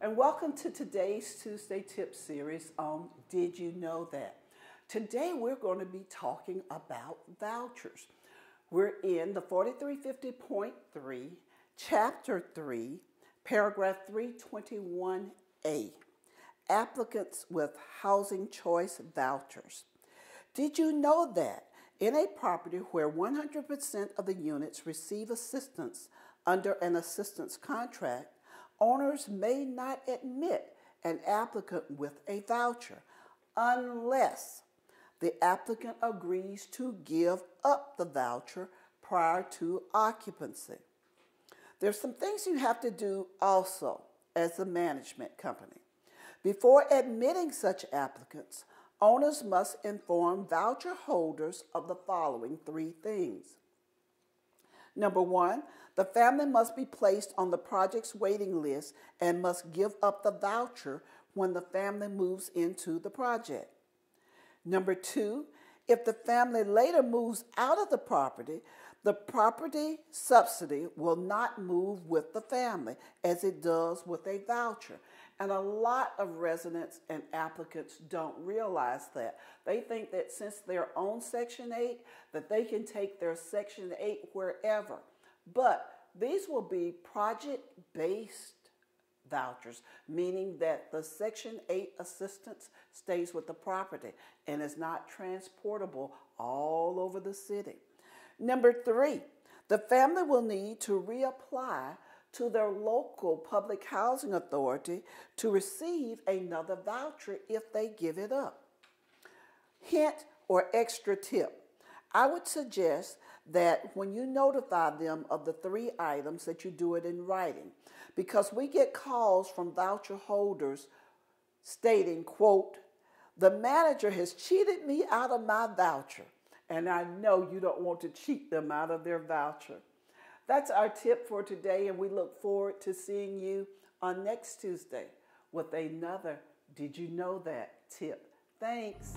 and welcome to today's Tuesday Tip series on Did You Know That? Today we're going to be talking about vouchers. We're in the 4350.3, Chapter 3, Paragraph 321A Applicants with Housing Choice Vouchers. Did you know that in a property where 100% of the units receive assistance under an assistance contract, owners may not admit an applicant with a voucher unless the applicant agrees to give up the voucher prior to occupancy. There's some things you have to do also as a management company. Before admitting such applicants, owners must inform voucher holders of the following three things. Number one, the family must be placed on the project's waiting list and must give up the voucher when the family moves into the project. Number two, if the family later moves out of the property, the property subsidy will not move with the family as it does with a voucher. And a lot of residents and applicants don't realize that. They think that since they're on Section 8, that they can take their Section 8 wherever. But these will be project-based vouchers, meaning that the Section 8 assistance stays with the property and is not transportable all over the city. Number three, the family will need to reapply to their local public housing authority to receive another voucher if they give it up. Hint or extra tip. I would suggest that when you notify them of the three items that you do it in writing because we get calls from voucher holders stating quote the manager has cheated me out of my voucher and I know you don't want to cheat them out of their voucher. That's our tip for today, and we look forward to seeing you on next Tuesday with another Did You Know That tip. Thanks.